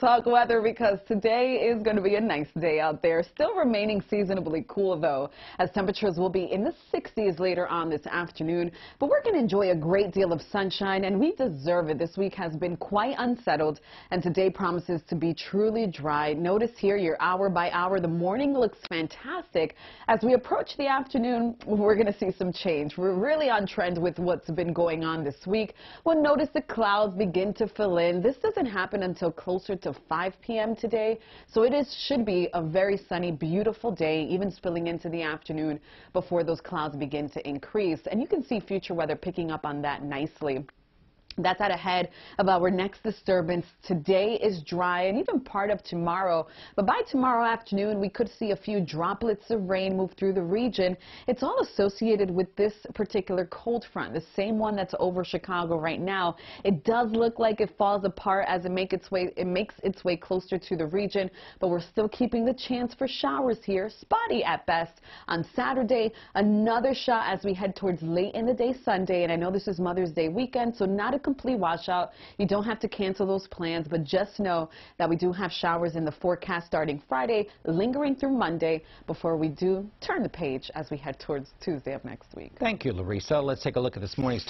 Talk weather because today is going to be a nice day out there. Still remaining seasonably cool though, as temperatures will be in the 60s later on this afternoon. But we're going to enjoy a great deal of sunshine and we deserve it. This week has been quite unsettled and today promises to be truly dry. Notice here your hour by hour. The morning looks fantastic. As we approach the afternoon, we're going to see some change. We're really on trend with what's been going on this week. We'll notice the clouds begin to fill in. This doesn't happen until closer to 5 p.m. today. So it is should be a very sunny, beautiful day, even spilling into the afternoon before those clouds begin to increase. And you can see future weather picking up on that nicely. That's out ahead of our next disturbance. Today is dry and even part of tomorrow. But by tomorrow afternoon, we could see a few droplets of rain move through the region. It's all associated with this particular cold front, the same one that's over Chicago right now. It does look like it falls apart as it, make its way, it makes its way closer to the region, but we're still keeping the chance for showers here, spotty at best. On Saturday, another shot as we head towards late in the day Sunday, and I know this is Mother's Day weekend, so not a complete washout. You don't have to cancel those plans, but just know that we do have showers in the forecast starting Friday, lingering through Monday before we do turn the page as we head towards Tuesday of next week. Thank you, Llarisa. Let's take a look at this morning's